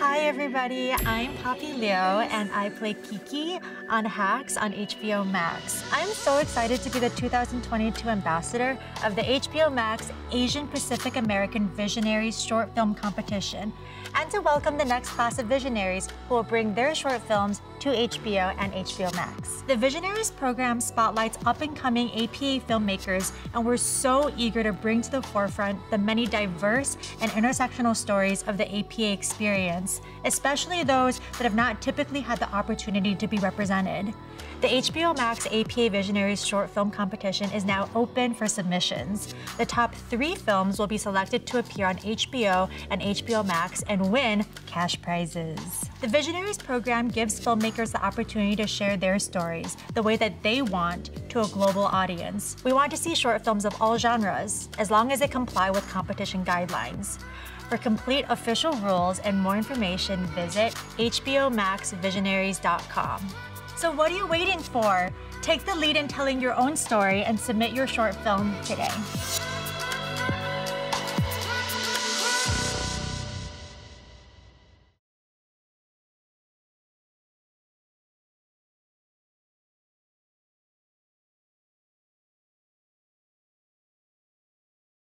Hi, everybody. I'm Poppy Liu, and I play Kiki on Hacks on HBO Max. I'm so excited to be the 2022 ambassador of the HBO Max Asian Pacific American Visionaries Short Film Competition, and to welcome the next class of visionaries who will bring their short films to HBO and HBO Max. The Visionaries program spotlights up and coming APA filmmakers, and we're so eager to bring to the forefront the many diverse and intersectional stories of the APA experience, especially those that have not typically had the opportunity to be represented. The HBO Max APA Visionaries Short Film Competition is now open for submissions. The top three films will be selected to appear on HBO and HBO Max and win cash prizes. The Visionaries program gives filmmakers the opportunity to share their stories the way that they want to a global audience. We want to see short films of all genres, as long as they comply with competition guidelines. For complete official rules and more information, visit HBOMaxVisionaries.com. So what are you waiting for? Take the lead in telling your own story and submit your short film today.